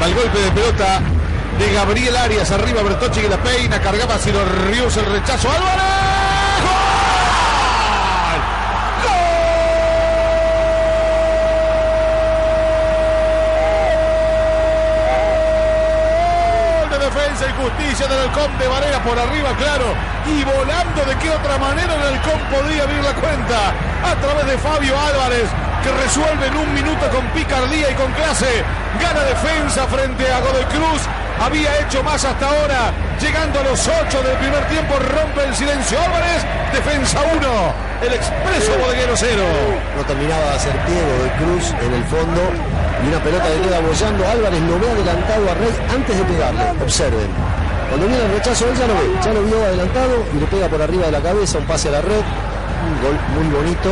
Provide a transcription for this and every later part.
Va el golpe de pelota de Gabriel Arias. Arriba Bertocci que la peina. Cargaba Ciro Ríos el rechazo. ¡Álvarez! ¡Gol! De defensa y justicia del Halcón de Varela por arriba, claro. Y volando de qué otra manera el Halcón podía abrir la cuenta. A través de Fabio Álvarez que resuelve en un minuto con picardía y con clase. Gana defensa frente a Godoy Cruz. Había hecho más hasta ahora. Llegando a los 8 del primer tiempo, rompe el silencio Álvarez. Defensa 1. El expreso bodeguero 0. No terminaba de hacer pie de Cruz en el fondo. Y una pelota que queda bollando. Álvarez lo ve adelantado a Rey antes de pegarle. Observen. Cuando viene el rechazo, él ya lo ve. Ya lo vio adelantado y le pega por arriba de la cabeza. Un pase a la red. Un gol muy bonito.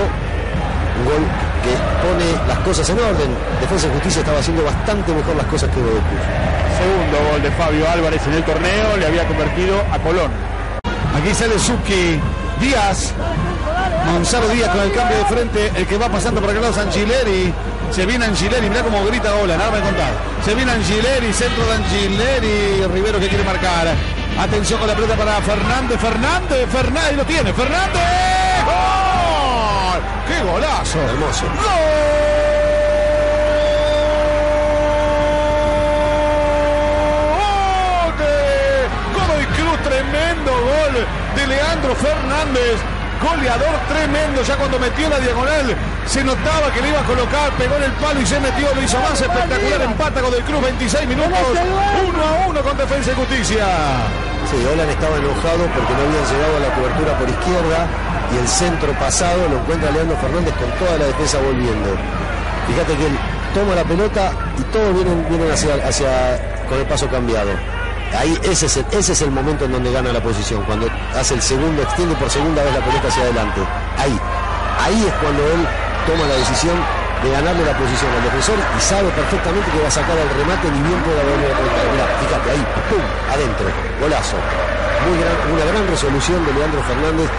Un gol que pone las cosas en orden. Defensa y Justicia estaba haciendo bastante mejor las cosas que Godoy. Segundo gol de Fabio Álvarez en el torneo, le había convertido a Colón. Aquí sale Zucchi. Díaz. Gonzalo Díaz con el cambio de frente. El que va pasando por aquel lado es Angileri. Se viene Angileri. Mirá cómo grita Ola. Nada me contar. Se viene Angileri. Centro de Angileri. Rivero que quiere marcar. Atención con la pelota para Fernández. Fernández. Fernández. Lo tiene. Fernández. ¡Gol! ¡Qué golazo! Hermoso. ¡Gol! Tremendo gol de Leandro Fernández. Goleador tremendo, ya cuando metió la diagonal se notaba que le iba a colocar, pegó en el palo y se metió, lo hizo más espectacular, empata Godoy Cruz, 26 minutos, 1 a 1 con Defensa y Justicia. Sí, Olan estaba enojado porque no habían llegado a la cobertura por izquierda y el centro pasado lo encuentra Leandro Fernández con toda la defensa volviendo. Fíjate que él toma la pelota y todos vienen, vienen hacia, hacia con el paso cambiado. Ahí ese es, el, ese es el momento en donde gana la posición, cuando hace el segundo, extiende por segunda vez la pelota hacia adelante. Ahí, ahí es cuando él toma la decisión de ganarle la posición al defensor y sabe perfectamente que va a sacar el remate ni bien pueda volver a conectar. Mirá, fíjate ahí, ¡pum! adentro, golazo. Muy gran, una gran resolución de Leandro Fernández.